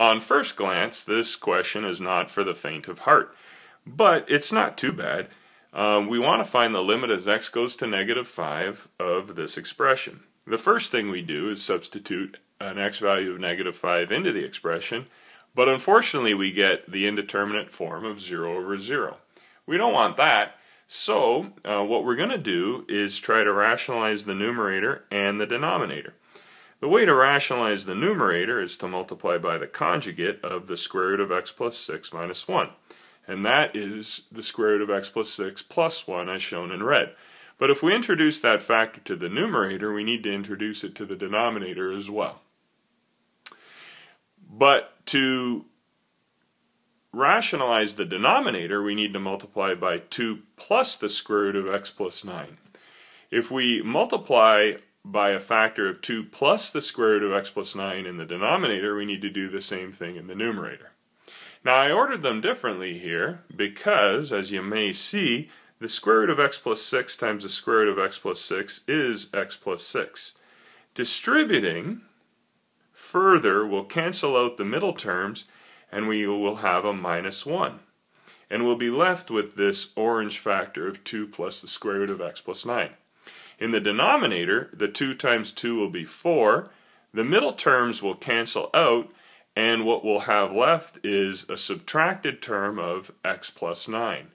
on first glance, this question is not for the faint of heart, but it's not too bad. Um, we want to find the limit as x goes to negative 5 of this expression. The first thing we do is substitute an x value of negative 5 into the expression, but unfortunately we get the indeterminate form of 0 over 0. We don't want that, so uh, what we're going to do is try to rationalize the numerator and the denominator. The way to rationalize the numerator is to multiply by the conjugate of the square root of x plus 6 minus 1. And that is the square root of x plus 6 plus 1 as shown in red. But if we introduce that factor to the numerator, we need to introduce it to the denominator as well. But to rationalize the denominator, we need to multiply by 2 plus the square root of x plus 9. If we multiply by a factor of 2 plus the square root of x plus 9 in the denominator, we need to do the same thing in the numerator. Now I ordered them differently here because, as you may see, the square root of x plus 6 times the square root of x plus 6 is x plus 6. Distributing further will cancel out the middle terms and we will have a minus 1. And we'll be left with this orange factor of 2 plus the square root of x plus 9. In the denominator, the 2 times 2 will be 4. The middle terms will cancel out, and what we'll have left is a subtracted term of x plus 9,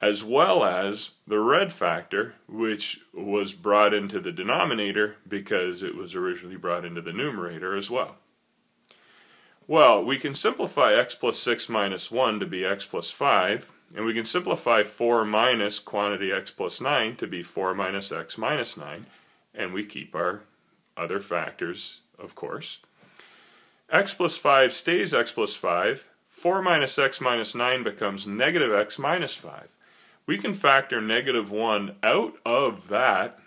as well as the red factor, which was brought into the denominator because it was originally brought into the numerator as well. Well, we can simplify x plus 6 minus 1 to be x plus 5, and we can simplify 4 minus quantity x plus 9 to be 4 minus x minus 9, and we keep our other factors, of course. x plus 5 stays x plus 5. 4 minus x minus 9 becomes negative x minus 5. We can factor negative 1 out of that,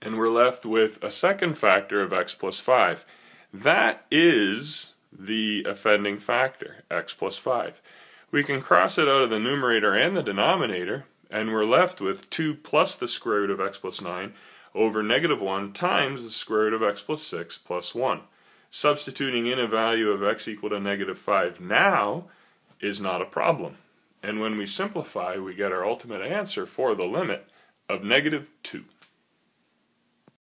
and we're left with a second factor of x plus 5. That is the offending factor, x plus 5. We can cross it out of the numerator and the denominator, and we're left with 2 plus the square root of x plus 9 over negative 1 times the square root of x plus 6 plus 1. Substituting in a value of x equal to negative 5 now is not a problem. And when we simplify, we get our ultimate answer for the limit of negative 2.